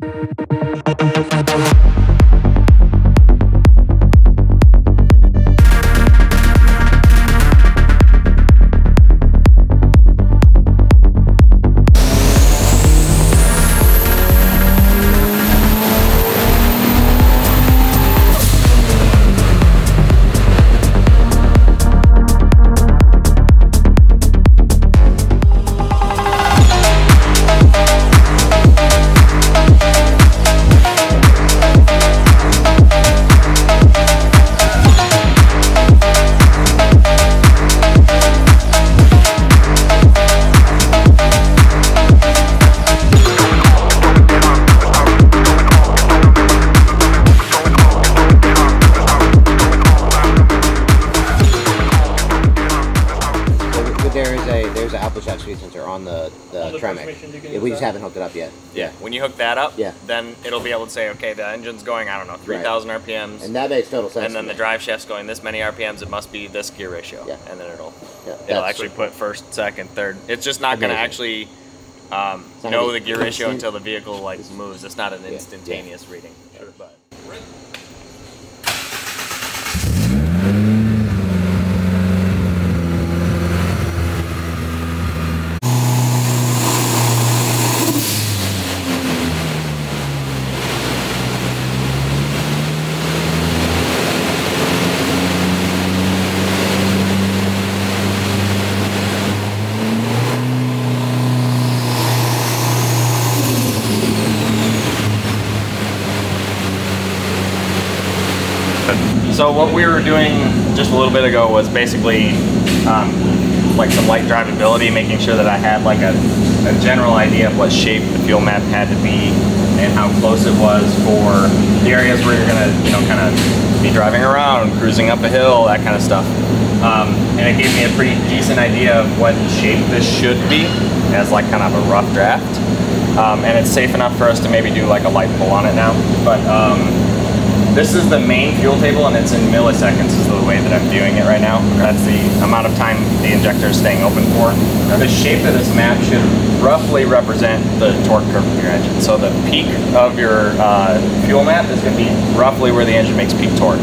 There sensor on the the On the Tremec. transmission, you can Yeah, use we just that? haven't hooked it up yet. Yeah. When you hook that up, Yeah. then it'll be able to say, okay, the engine's going, I don't know, 3,000 RPMs. And that makes total sense. and then the drive shaft's going this many RPMs, it must be this gear ratio. Yeah. And then it'll Yeah, it'll actually put first, second, third. It's just not going to actually um, know the be gear ratio until the vehicle like moves. It's not an Yeah, instantaneous reading. Sure. But So what we were doing just a little bit ago was basically um, like some light drivability, making sure that I had like a, a general idea of what shape the fuel map had to be and how close it was for the areas where you're gonna, you know, kind of be driving around, cruising up a hill, that kind of stuff. Um, and it gave me a pretty decent idea of what shape this should be as like kind of a rough draft. Um, and it's safe enough for us to maybe do like a light pull on it now. But um, this is the main fuel table and it's in milliseconds is the way that I'm viewing it right now. That's the amount of time the injector is staying open for. The shape of this map should roughly represent the torque curve of your engine. So the peak of your uh, fuel map is going to be roughly where the engine makes peak torque.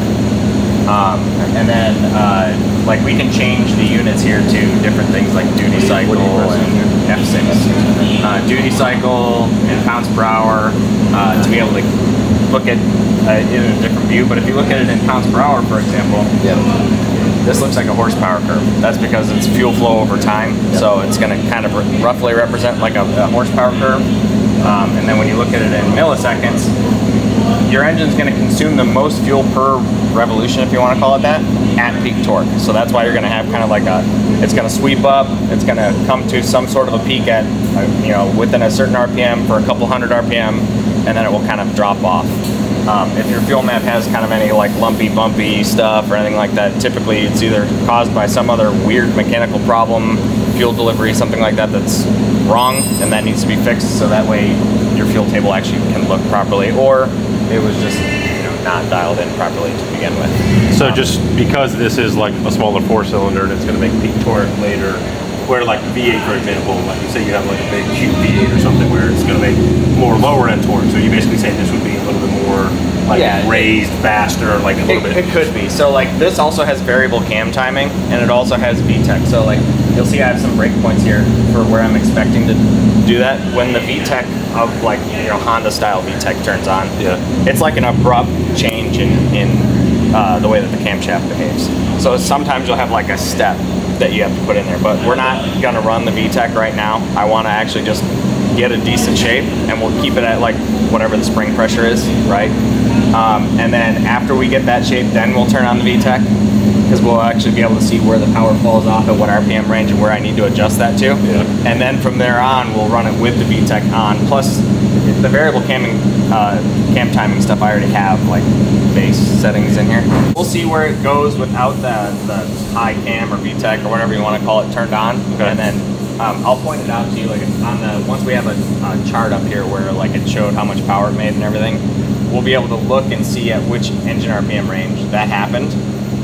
Um, and then, uh, like, we can change the units here to different things like duty cycle and F6. Uh, duty cycle and pounds per hour uh, to be able to look at uh, it in a different view. But if you look at it in pounds per hour, for example, Yeah. this looks like a horsepower curve. That's because it's fuel flow over time. So it's going to kind of roughly represent like a, a horsepower curve. Um, and then when you look at it in milliseconds, your engine's going to consume the most fuel per revolution, if you want to call it that, at peak torque. So that's why you're going to have kind of like a, it's going to sweep up, it's going to come to some sort of a peak at, uh, you know, within a certain RPM for a couple hundred RPM, and then it will kind of drop off. Um, if your fuel map has kind of any like lumpy, bumpy stuff or anything like that, typically it's either caused by some other weird mechanical problem, fuel delivery, something like that that's wrong, and that needs to be fixed so that way your fuel table actually can look properly, or it was just you know, not dialed in properly to begin with. So just because this is like a smaller four cylinder and it's going to make peak torque later, where like the V8 for example, like you say you have like a big cube V8 or something where it's going to make more lower end torque. So you basically saying this would be a little bit more like Yeah. raised, faster, like a little It, bit. it could be. So like this also has variable cam timing, and it also has VTEC. So like you'll see, I have some breakpoints here for where I'm expecting to do that. When the VTEC of like you know Honda style VTEC turns on, Yeah. it's like an abrupt change in in uh, the way that the camshaft behaves. So sometimes you'll have like a step that you have to put in there, but we're not gonna run the VTEC right now. I want to actually just get a decent shape, and we'll keep it at like whatever the spring pressure is, right? Um, and then after we get that shape, then we'll turn on the VTEC because we'll actually be able to see where the power falls off at what RPM range and where I need to adjust that to. Yeah. And then from there on, we'll run it with the VTEC on. Plus, the variable camming, uh, cam timing stuff I already have like base settings in here. We'll see where it goes without the, the high cam or VTEC or whatever you want to call it turned on, Okay. and then um, I'll point it out to you like on the once we have a, a chart up here where like it showed how much power it made and everything. We'll be able to look and see at which engine RPM range that happened,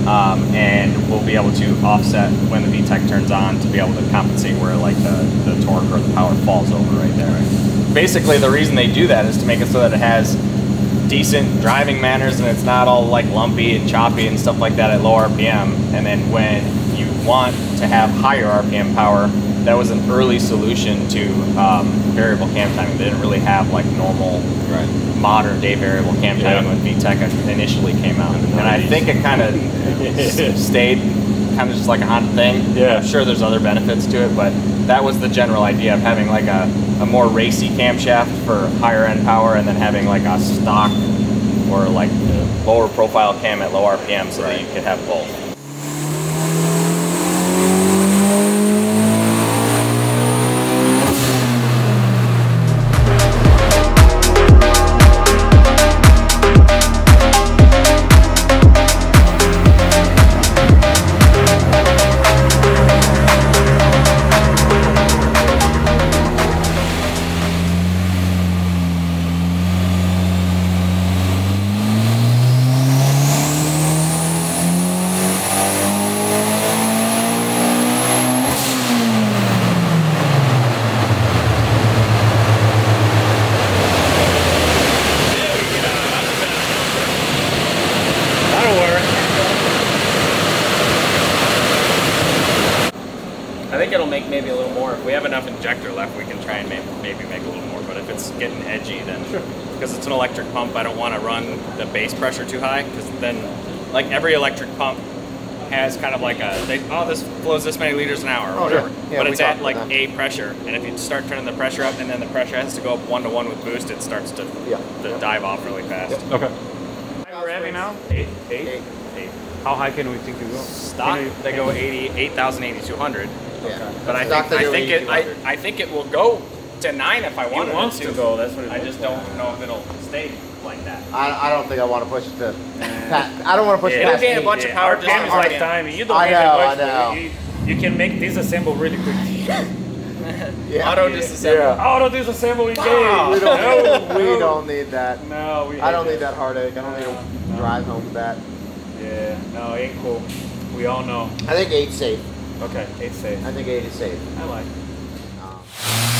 um, and we'll be able to offset when the VTEC turns on to be able to compensate where like the, the torque or the power falls over right there. Basically the reason they do that is to make it so that it has decent driving manners and it's not all like lumpy and choppy and stuff like that at low RPM. And then when you want to have higher RPM power, that was an early solution to um, variable cam timing. They didn't really have like normal Right. modern day variable cam timing Yeah. when VTEC initially came out. And I think it kind of stayed kind of just like a hot thing. Yeah. I'm sure there's other benefits to it, but that was the general idea of having like a, a more racy camshaft for higher end power and then having like a stock or like lower profile cam at low RPM so that you could have both. I think it'll make maybe a little more. If we have enough injector left, we can try and maybe, maybe make a little more. But if it's getting edgy, then because it's an electric pump, I don't want to run the base pressure too high because then, like every electric pump has kind of like a they, oh this flows this many liters an hour or Oh, whatever, yeah. Yeah, but it's at like that. a pressure, and if you start turning the pressure up, and then the pressure has to go up one to one with boost, it starts to, Yeah. to dive off really fast. Okay. We're heavy now? Eight. Eight. Eight. How high can we think you go? Stock, you- they go 80, 8,000, 8,200. Yeah. But I think, I think it I, I think it will go to nine if I wanted It wants to go, that's what it I just don't know if it'll stay like that. I, I don't think I want to push it to. Pat, I don't want to push Yeah. it It'll gain a eight. bunch of power just RPM on is like RPM. timing. You don't I need know, that much. I know. You, you can make disassemble really quick. Yeah. Auto Yeah. disassemble. Yeah. Auto disassemble in Wow. We don't, No, we no. don't need that. No, we I don't hate need that heartache. I don't need to No. drive home with that. Yeah, no, ain't cool. We all know. I think eight's safe. Okay, it's safe. I think eight is safe. I like. Um,